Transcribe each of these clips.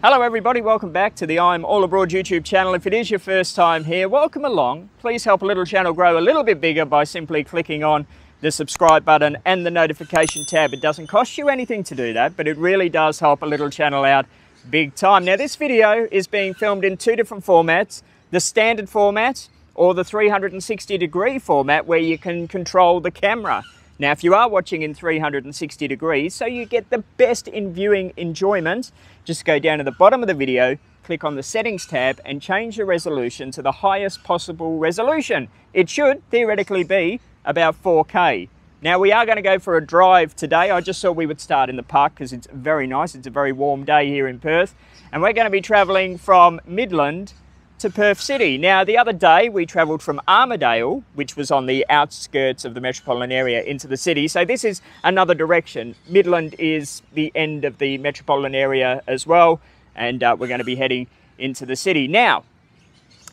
Hello everybody, welcome back to the I'm All Abroad YouTube channel. If it is your first time here, welcome along. Please help a little channel grow a little bit bigger by simply clicking on the subscribe button and the notification tab. It doesn't cost you anything to do that, but it really does help a little channel out big time. Now this video is being filmed in two different formats, the standard format or the 360 degree format where you can control the camera. Now, if you are watching in 360 degrees, so you get the best in viewing enjoyment, just go down to the bottom of the video, click on the settings tab and change the resolution to the highest possible resolution. It should theoretically be about 4K. Now we are going to go for a drive today. I just thought we would start in the park because it's very nice. It's a very warm day here in Perth. And we're going to be travelling from Midland to Perth City. Now, the other day we travelled from Armadale, which was on the outskirts of the metropolitan area, into the city. So this is another direction. Midland is the end of the metropolitan area as well, and uh, we're going to be heading into the city. Now,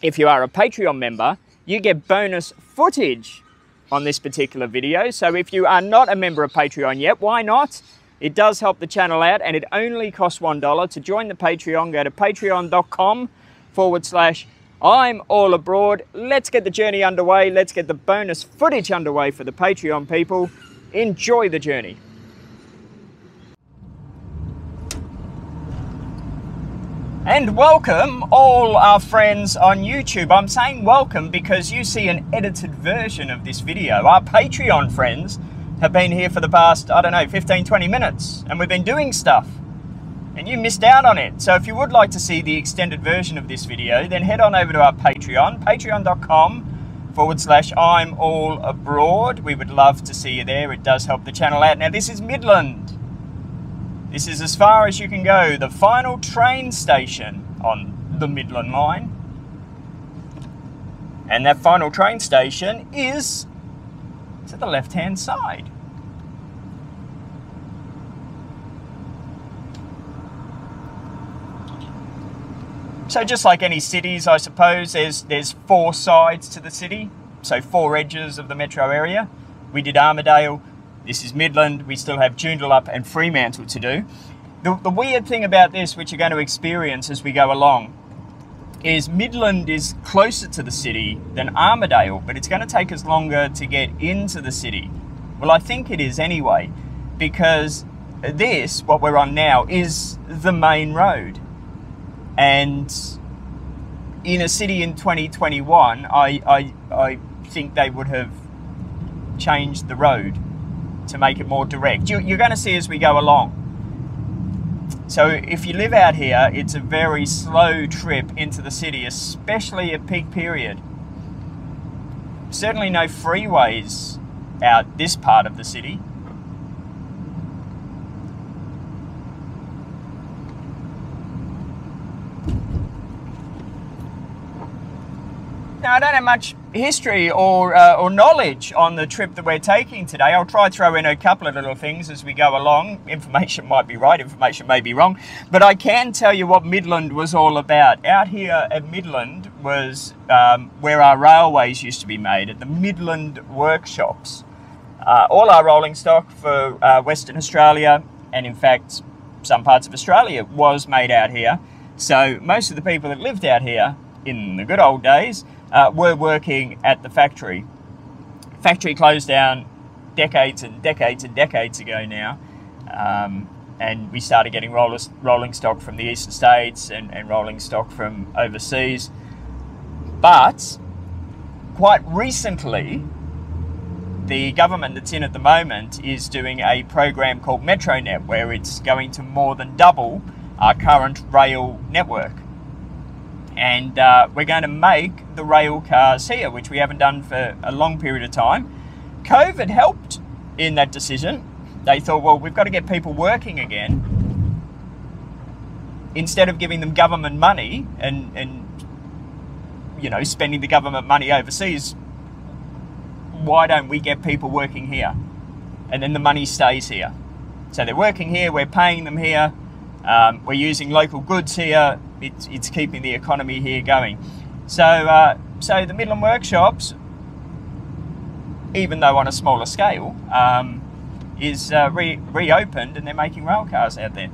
if you are a Patreon member, you get bonus footage on this particular video. So if you are not a member of Patreon yet, why not? It does help the channel out and it only costs $1 to join the Patreon. Go to patreon.com forward slash I'm all abroad. Let's get the journey underway. Let's get the bonus footage underway for the Patreon people. Enjoy the journey. And welcome all our friends on YouTube. I'm saying welcome because you see an edited version of this video. Our Patreon friends have been here for the past, I don't know, 15, 20 minutes, and we've been doing stuff and you missed out on it. So if you would like to see the extended version of this video, then head on over to our Patreon, patreon.com forward slash I'm all abroad. We would love to see you there. It does help the channel out. Now this is Midland. This is as far as you can go. The final train station on the Midland line. And that final train station is to the left hand side. So just like any cities, I suppose, there's, there's four sides to the city. So four edges of the metro area. We did Armadale, this is Midland, we still have Joondalup and Fremantle to do. The, the weird thing about this, which you're going to experience as we go along, is Midland is closer to the city than Armadale, but it's going to take us longer to get into the city. Well, I think it is anyway, because this, what we're on now, is the main road. And in a city in 2021, I, I, I think they would have changed the road to make it more direct. You, you're going to see as we go along. So if you live out here, it's a very slow trip into the city, especially at peak period. Certainly no freeways out this part of the city. Now, I don't have much history or, uh, or knowledge on the trip that we're taking today. I'll try to throw in a couple of little things as we go along. Information might be right, information may be wrong, but I can tell you what Midland was all about. Out here at Midland was um, where our railways used to be made, at the Midland workshops. Uh, all our rolling stock for uh, Western Australia, and in fact, some parts of Australia, was made out here. So most of the people that lived out here in the good old days uh, were working at the factory. Factory closed down decades and decades and decades ago now. Um, and we started getting roller, rolling stock from the eastern states and, and rolling stock from overseas. But quite recently, the government that's in at the moment is doing a program called MetroNet, where it's going to more than double our current rail network and uh, we're going to make the rail cars here, which we haven't done for a long period of time. COVID helped in that decision. They thought, well, we've got to get people working again. Instead of giving them government money and, and you know, spending the government money overseas, why don't we get people working here? And then the money stays here. So they're working here, we're paying them here, um, we're using local goods here, it's, it's keeping the economy here going. So, uh, so the Midland workshops, even though on a smaller scale, um, is uh, re- reopened and they're making rail cars out there.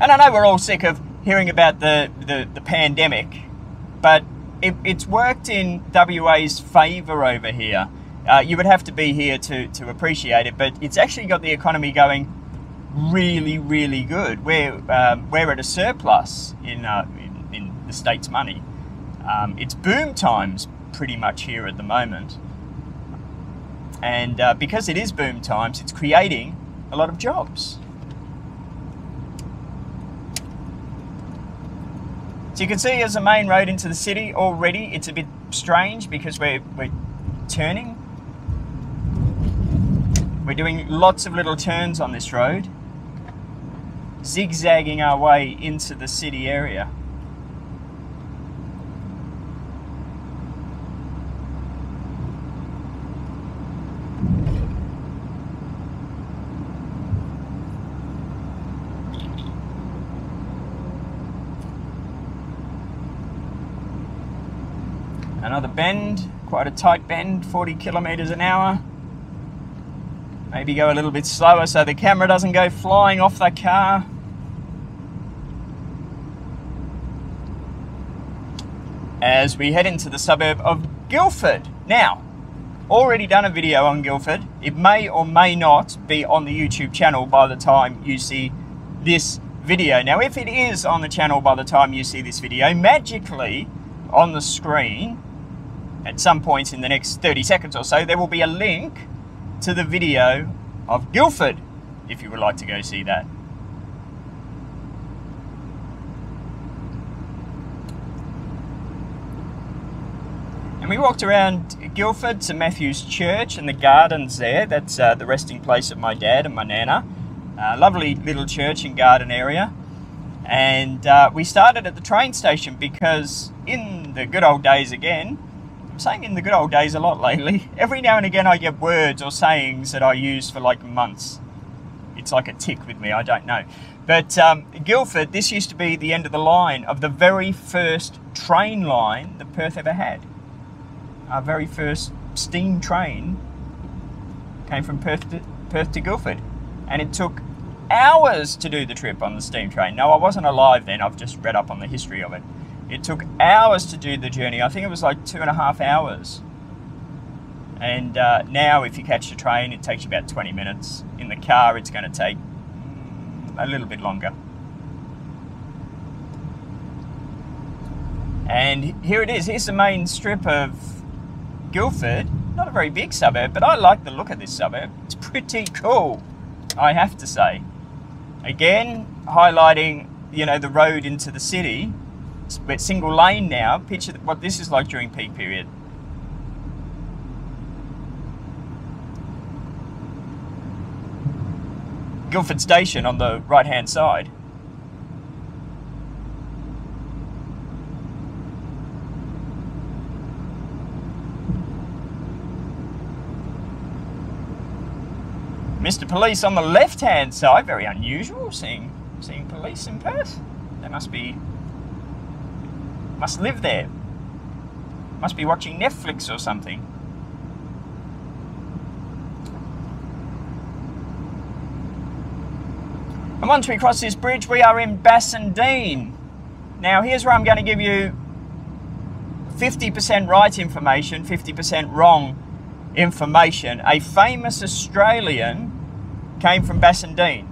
And I know we're all sick of hearing about the, the, the pandemic but it, it's worked in WA's favour over here. Uh, you would have to be here to, to appreciate it, but it's actually got the economy going really, really good. We're, um, we're at a surplus in, uh, in, in, the state's money. Um, it's boom times pretty much here at the moment. And uh, because it is boom times, it's creating a lot of jobs. So you can see as a main road into the city already, it's a bit strange because we're, we're turning. We're doing lots of little turns on this road, zigzagging our way into the city area. Another bend, quite a tight bend, 40 kilometers an hour. Maybe go a little bit slower so the camera doesn't go flying off the car. As we head into the suburb of Guildford. Now, already done a video on Guildford. It may or may not be on the YouTube channel by the time you see this video. Now, if it is on the channel by the time you see this video, magically on the screen at some point in the next 30 seconds or so, there will be a link to the video of Guildford, if you would like to go see that. And we walked around Guildford, St Matthew's Church and the gardens there. That's uh, the resting place of my dad and my nana. Uh, lovely little church and garden area. And uh, we started at the train station because in the good old days again, I'm saying in the good old days a lot lately. Every now and again I get words or sayings that I use for like months. It's like a tick with me, I don't know. But um, Guildford, this used to be the end of the line of the very first train line that Perth ever had. Our very first steam train came from Perth to, Perth to Guildford. And it took hours to do the trip on the steam train. No, I wasn't alive then, I've just read up on the history of it. It took hours to do the journey. I think it was like two and a half hours. And uh, now, if you catch the train, it takes you about 20 minutes. In the car, it's going to take a little bit longer. And here it is. Here's the main strip of Guildford. Not a very big suburb, but I like the look of this suburb. It's pretty cool, I have to say. Again, highlighting, you know, the road into the city single lane now. Picture what this is like during peak period. Guildford Station on the right hand side. Mr. Police on the left hand side, very unusual seeing seeing police in Perth. They must be must live there. Must be watching Netflix or something. And once we cross this bridge, we are in Bassendean. Now, here's where I'm going to give you 50% right information, 50% wrong information. A famous Australian came from Bassendean.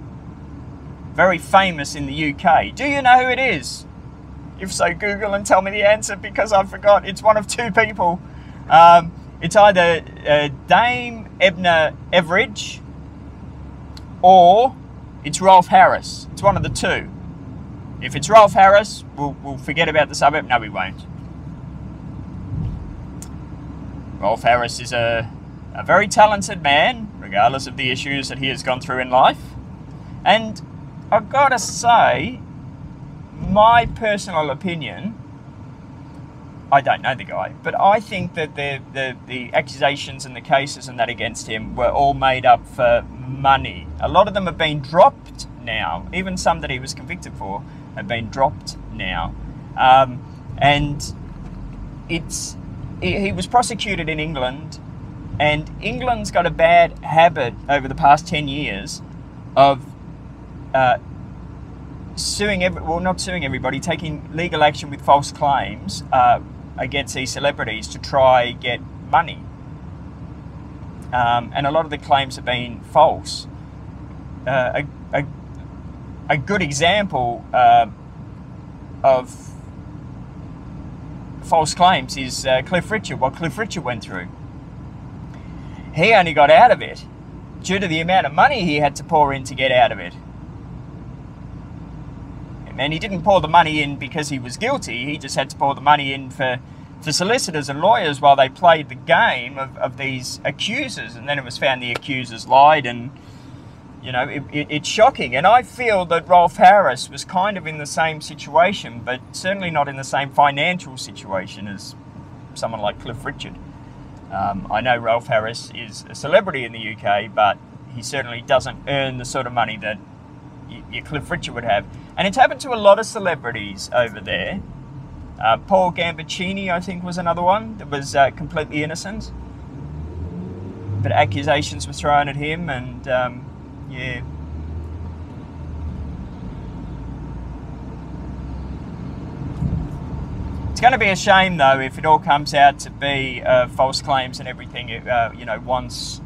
Very famous in the UK. Do you know who it is? If so, Google and tell me the answer because I forgot. It's one of two people. Um, it's either uh, Dame Edna Everage or it's Rolf Harris. It's one of the two. If it's Rolf Harris, we'll, we'll forget about the suburb. No, we won't. Rolf Harris is a, a very talented man, regardless of the issues that he has gone through in life. And I've got to say, my personal opinion, I don't know the guy, but I think that the, the, the accusations and the cases and that against him were all made up for money. A lot of them have been dropped now. Even some that he was convicted for have been dropped now. Um, and it's he was prosecuted in England, and England's got a bad habit over the past 10 years of uh, suing every, well, not suing everybody, taking legal action with false claims uh, against these celebrities to try get money. Um, and a lot of the claims have been false. Uh, a, a, a, good example uh, of false claims is uh, Cliff Richard, what Cliff Richard went through. He only got out of it due to the amount of money he had to pour in to get out of it. And he didn't pour the money in because he was guilty, he just had to pour the money in for, for solicitors and lawyers while they played the game of, of these accusers. And then it was found the accusers lied and you know, it, it, it's shocking. And I feel that Rolf Harris was kind of in the same situation, but certainly not in the same financial situation as someone like Cliff Richard. Um, I know Rolf Harris is a celebrity in the UK, but he certainly doesn't earn the sort of money that your Cliff Richard would have. And it's happened to a lot of celebrities over there. Uh, Paul Gambaccini, I think, was another one that was uh, completely innocent. But accusations were thrown at him, and um, yeah. It's going to be a shame though if it all comes out to be uh, false claims and everything. Uh, you know, once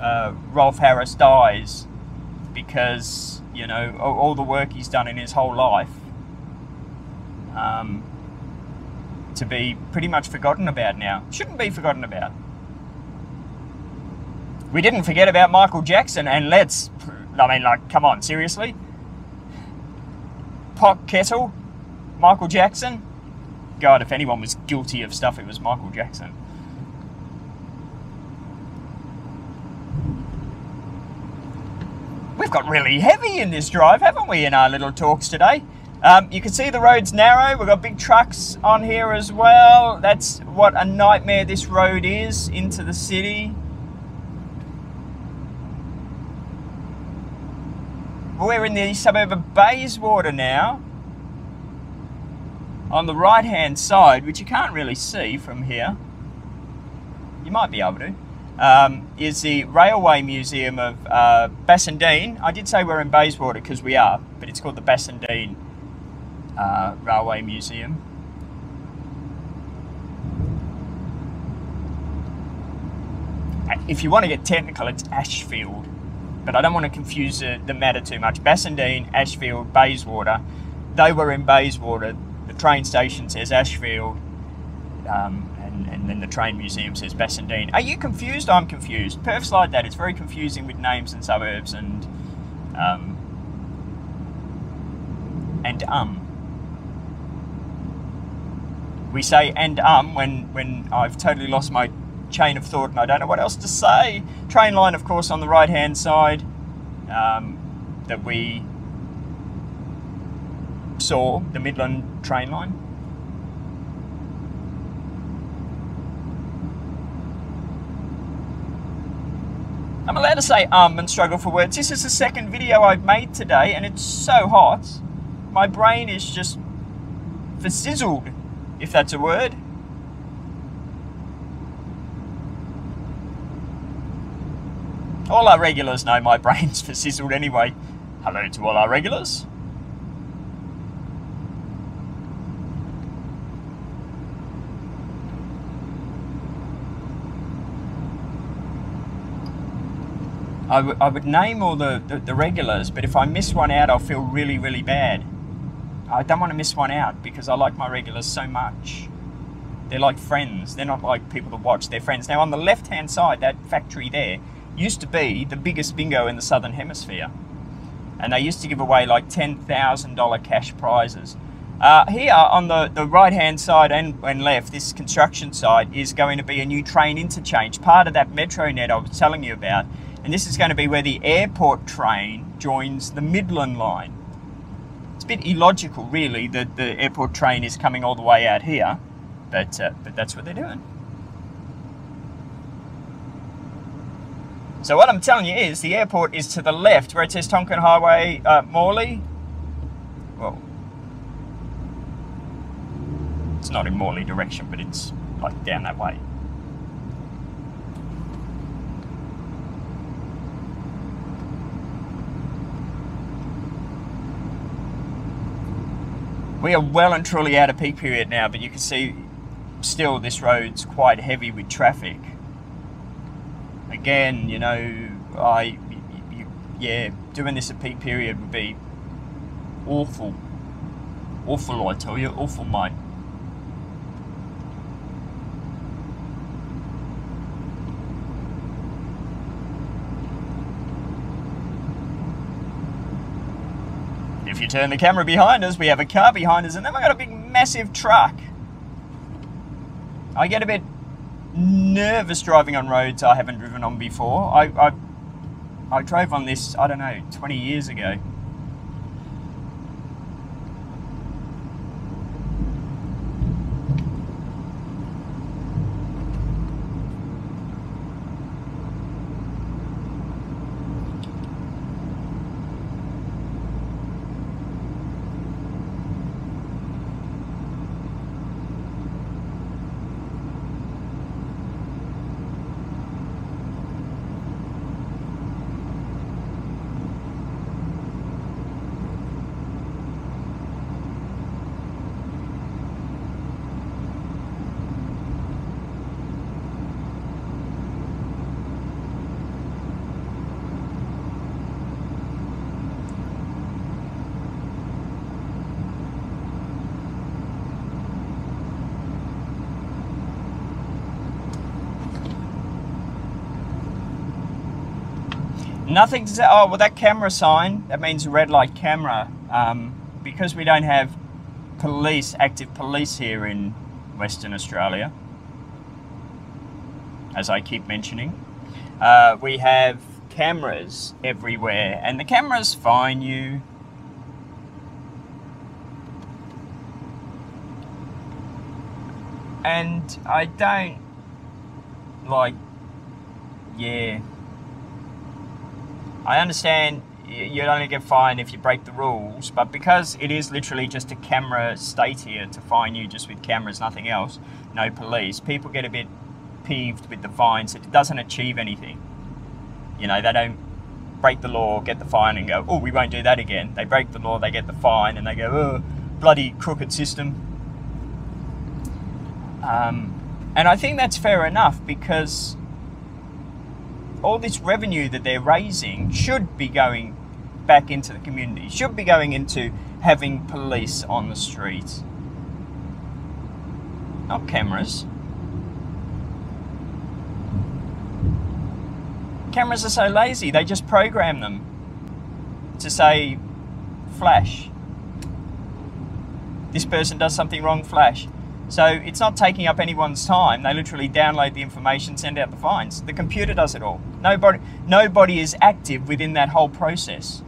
uh, Rolf Harris dies, because you know all, the work he's done in his whole life, um, to be pretty much forgotten about now. Shouldn't be forgotten about we didn't forget about Michael Jackson, and let's, I mean, like, come on, seriously? Pot Kettle, Michael Jackson? God, if anyone was guilty of stuff, it was Michael Jackson. We've got really heavy in this drive, haven't we, in our little talks today? Um, you can see the road's narrow. We've got big trucks on here as well. That's what a nightmare this road is into the city. We're in the suburb of Bayswater now. On the right hand side, which you can't really see from here, you might be able to, um, is the Railway Museum of uh, Bassendean. I did say we're in Bayswater because we are, but it's called the Bassendean uh, Railway Museum. If you want to get technical, it's Ashfield but I don't want to confuse the, the matter too much. Bassendean, Ashfield, Bayswater, they were in Bayswater. The train station says Ashfield, um, and, then the train museum says Bassendean. Are you confused? I'm confused. Perth's like that. It's very confusing with names and suburbs and um, and um. We say and um when when I've totally lost my chain of thought and I don't know what else to say. Train line, of course, on the right hand side um, that we saw, the Midland train line. Allowed to say um and struggle for words. This is the second video I've made today and it's so hot. My brain is just fizzled, if that's a word. All our regulars know my brain's for sizzled anyway. Hello to all our regulars. I, I would name all the, the, the regulars, but if I miss one out, I'll feel really, really bad. I don't want to miss one out because I like my regulars so much. They're like friends. They're not like people to watch. They're friends. Now, on the left-hand side, that factory there, used to be the biggest bingo in the Southern Hemisphere. And they used to give away like $10,000 cash prizes. Uh, here on the, the right hand side and, and left, this construction site is going to be a new train interchange, part of that Metronet I was telling you about. And this is going to be where the airport train joins the Midland line. It's a bit illogical, really, that the airport train is coming all the way out here, but, uh, but that's what they're doing. So what I'm telling you is the airport is to the left where it says Tonkin Highway uh, Morley. Well, it's not in Morley direction, but it's like down that way. We are well and truly out of peak period now, but you can see still this road's quite heavy with traffic. Again, you know, I, you, yeah, doing this at peak period would be awful. Awful, I tell you, awful, mate. You turn the camera behind us, we have a car behind us, and then we've got a big, massive truck. I get a bit nervous driving on roads I haven't driven on before. I, I, I drove on this, I don't know, 20 years ago. Nothing to say, oh, well, that camera sign, that means red light camera. Um, because we don't have police, active police here in Western Australia, as I keep mentioning, uh, we have cameras everywhere, and the cameras fine you. And I don't like, yeah. I understand you'd only get fined if you break the rules, but because it is literally just a camera state here to fine you just with cameras, nothing else, no police, people get a bit peeved with the fines. It doesn't achieve anything. You know, they don't break the law, get the fine, and go, oh, we won't do that again. They break the law, they get the fine, and they go, oh, bloody crooked system. Um, and I think that's fair enough because all this revenue that they're raising should be going back into the community, should be going into having police on the streets, not cameras. Cameras are so lazy, they just program them to say, flash. This person does something wrong, flash. So it's not taking up anyone's time. They literally download the information, send out the fines. The computer does it all. Nobody, nobody is active within that whole process.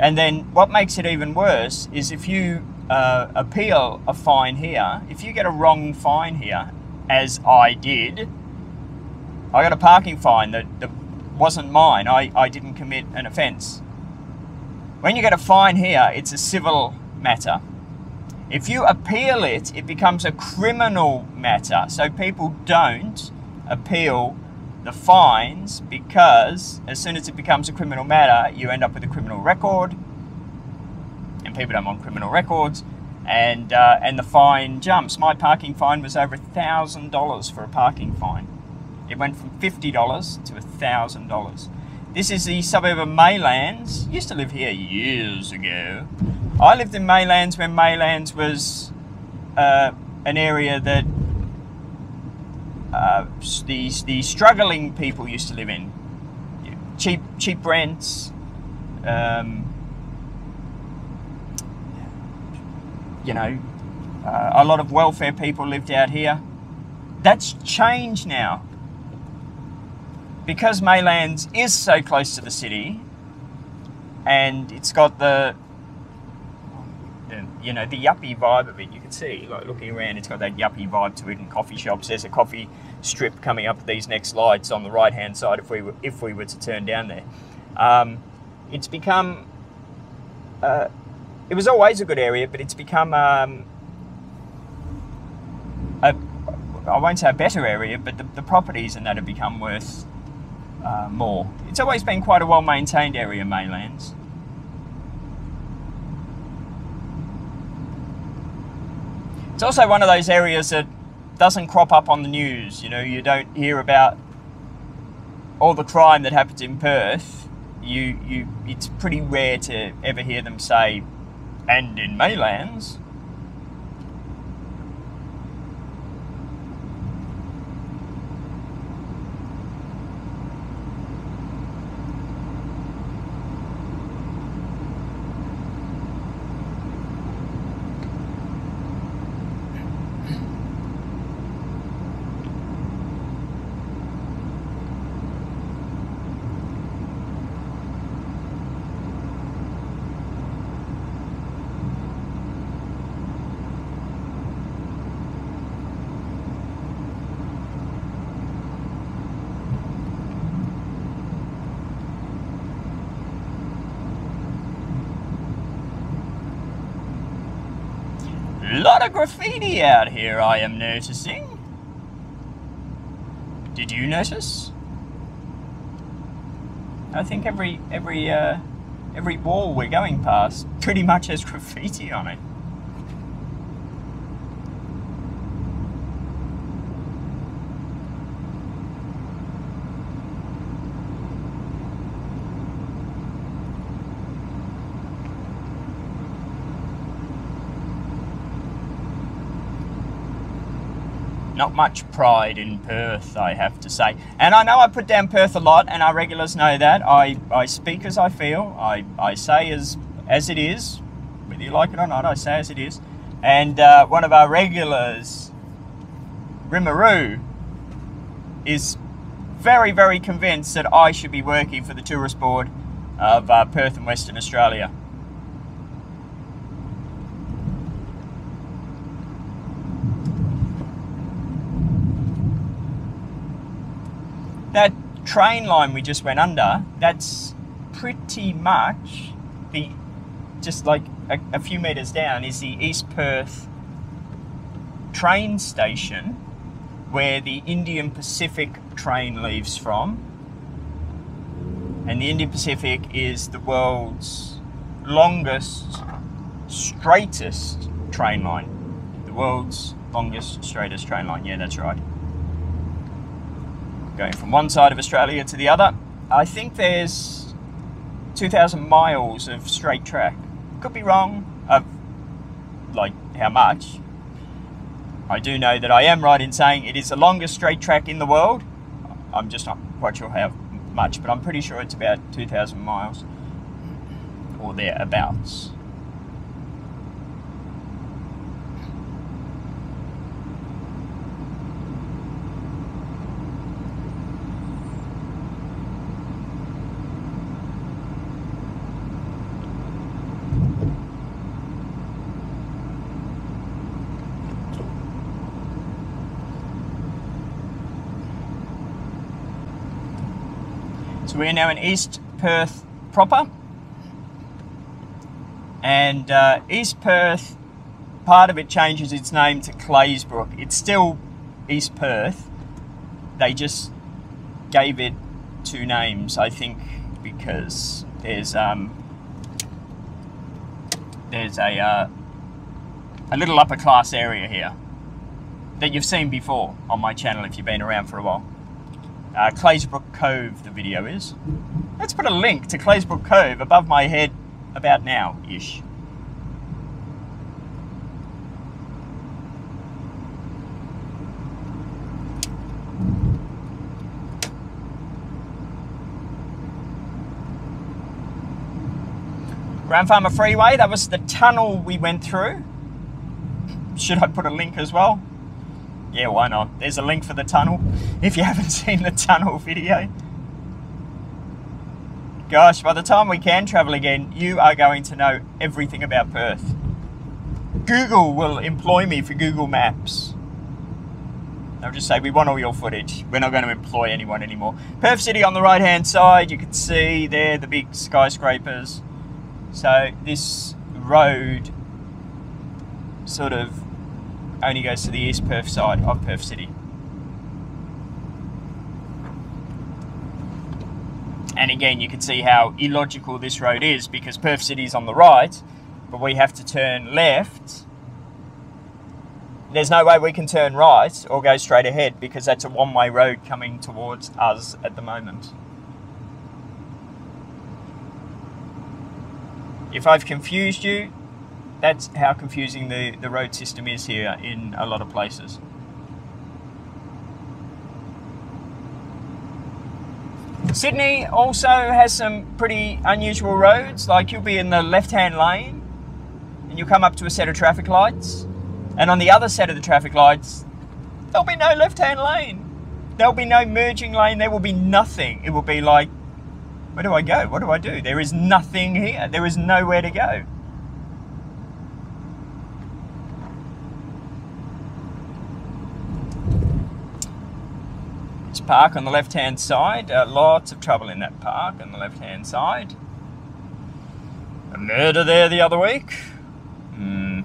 And then what makes it even worse is if you uh, appeal a fine here, if you get a wrong fine here, as I did, I got a parking fine that, that wasn't mine. I, I didn't commit an offence. When you get a fine here, it's a civil matter. If you appeal it, it becomes a criminal matter. So people don't appeal the fines because as soon as it becomes a criminal matter, you end up with a criminal record, and people don't want criminal records, and uh, and the fine jumps. My parking fine was over thousand dollars for a parking fine. It went from fifty dollars to thousand dollars. This is the suburb of Maylands. Used to live here years ago. I lived in Maylands when Maylands was uh, an area that uh, the, the struggling people used to live in. Cheap, cheap rents, um, you know, uh, a lot of welfare people lived out here. That's changed now. Because Maylands is so close to the city and it's got the you know, the yuppie vibe of it. You can see, like looking around, it's got that yuppie vibe to it. And coffee shops. There's a coffee strip coming up these next lights on the right hand side. If we were, if we were to turn down there, um, it's become. Uh, it was always a good area, but it's become um, a. I won't say a better area, but the, the properties and that have become worth uh, more. It's always been quite a well maintained area, Maylands. It's also one of those areas that doesn't crop up on the news. You know, you don't hear about all the crime that happens in Perth. You, you, it's pretty rare to ever hear them say, and in Maylands. lot of graffiti out here, I am noticing. Did you notice? I think every every uh, every wall we're going past pretty much has graffiti on it. Not much pride in Perth, I have to say. And I know I put down Perth a lot, and our regulars know that. I, I speak as I feel. I, I say as as it is, whether you like it or not. I say as it is. And uh, one of our regulars, Rimaru, is very, very convinced that I should be working for the tourist board of uh, Perth and Western Australia. That train line we just went under, that's pretty much the just like a, a, few meters down is the East Perth train station where the Indian Pacific train leaves from. And the Indian Pacific is the world's longest, straightest train line. The world's longest, straightest train line. Yeah, that's right going from one side of Australia to the other. I think there's 2,000 miles of straight track. Could be wrong of like how much. I do know that I am right in saying it is the longest straight track in the world. I'm just not quite sure how much, but I'm pretty sure it's about 2,000 miles or thereabouts. So we're now in East Perth proper. And uh, East Perth, part of it changes its name to Claisebrook. It's still East Perth. They just gave it two names, I think, because there's um, there's a uh, a little upper class area here that you've seen before on my channel if you've been around for a while. Uh, Claisebrook Cove, the video is. Let's put a link to Claisebrook Cove above my head about now-ish. Graham Farmer Freeway, that was the tunnel we went through. Should I put a link as well? Yeah, why not? There's a link for the tunnel if you haven't seen the tunnel video. Gosh, by the time we can travel again, you are going to know everything about Perth. Google will employ me for Google Maps. They'll just say, we want all your footage. We're not going to employ anyone anymore. Perth City on the right hand side, you can see there the big skyscrapers. So this road sort of only goes to the East Perth side of Perth City. And again, you can see how illogical this road is because Perth City is on the right, but we have to turn left there's no way we can turn right or go straight ahead because that's a one-way road coming towards us at the moment. If I've confused you, that's how confusing the, the road system is here in a lot of places. Sydney also has some pretty unusual roads, like you'll be in the left-hand lane and you'll come up to a set of traffic lights and on the other set of the traffic lights there'll be no left-hand lane. There'll be no merging lane, there will be nothing. It will be like, where do I go? What do I do? There is nothing here. There is nowhere to go. Park on the left hand side. Uh, lots of trouble in that park on the left hand side. A murder there the other week. Hmm.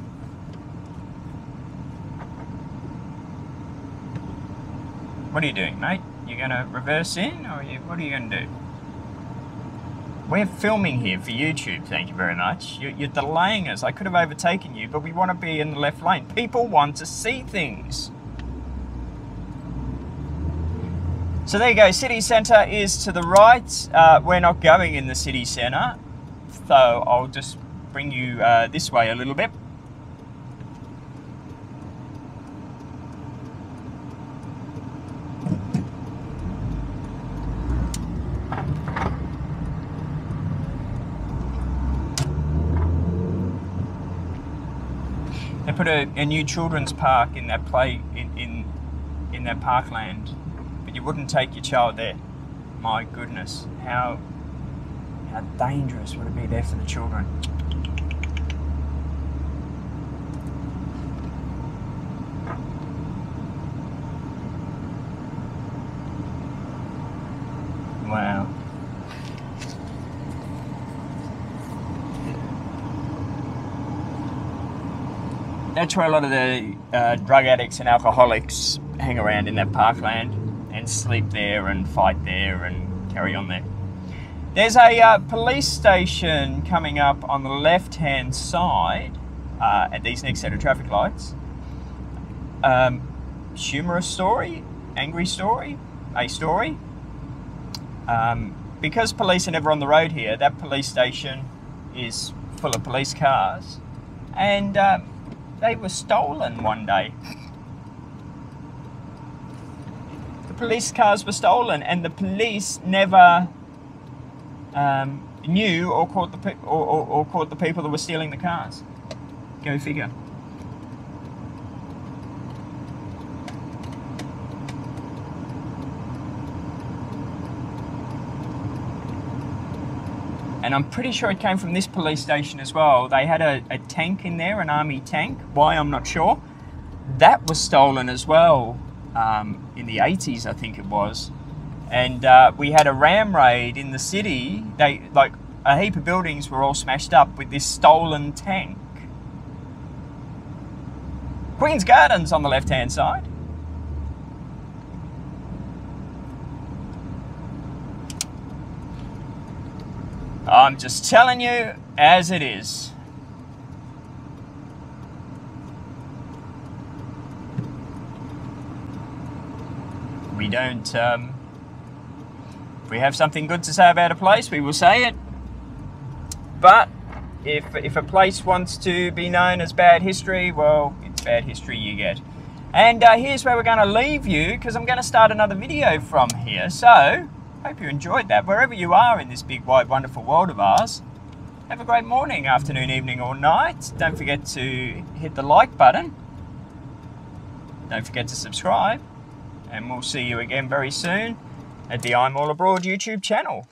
What are you doing, mate? You're going to reverse in, or you, what are you going to do? We're filming here for YouTube, thank you very much. You're, you're delaying us. I could have overtaken you, but we want to be in the left lane. People want to see things. So there you go, city centre is to the right. Uh, we're not going in the city centre, so I'll just bring you uh, this way a little bit. They put a, a new children's park in that play in, in in that parkland you wouldn't take your child there. My goodness, how how dangerous would it be there for the children? Wow. That's where a lot of the uh, drug addicts and alcoholics hang around in that parkland and sleep there and fight there and carry on there. There's a uh, police station coming up on the left hand side uh, at these next set of traffic lights. Um, humorous story, angry story, a story. Um, because police are never on the road here, that police station is full of police cars and uh, they were stolen one day. Police cars were stolen, and the police never um, knew or caught the or, or, or caught the people that were stealing the cars. Go figure. and I'm pretty sure it came from this police station as well. They had a, a, tank in there, an army tank. Why, I'm not sure. That was stolen as well um, in the 80s, I think it was. And uh, we had a ram raid in the city. They like a heap of buildings were all smashed up with this stolen tank. Queen's Gardens on the left hand side. I'm just telling you as it is. We don't, um, if we have something good to say about a place, we will say it. But if, if a place wants to be known as bad history, well, it's bad history you get. And uh, here's where we're going to leave you because I'm going to start another video from here. So, hope you enjoyed that. Wherever you are in this big, wide, wonderful world of ours, have a great morning, afternoon, evening, or night. Don't forget to hit the like button. Don't forget to subscribe and we'll see you again very soon at the I'm All Abroad YouTube channel.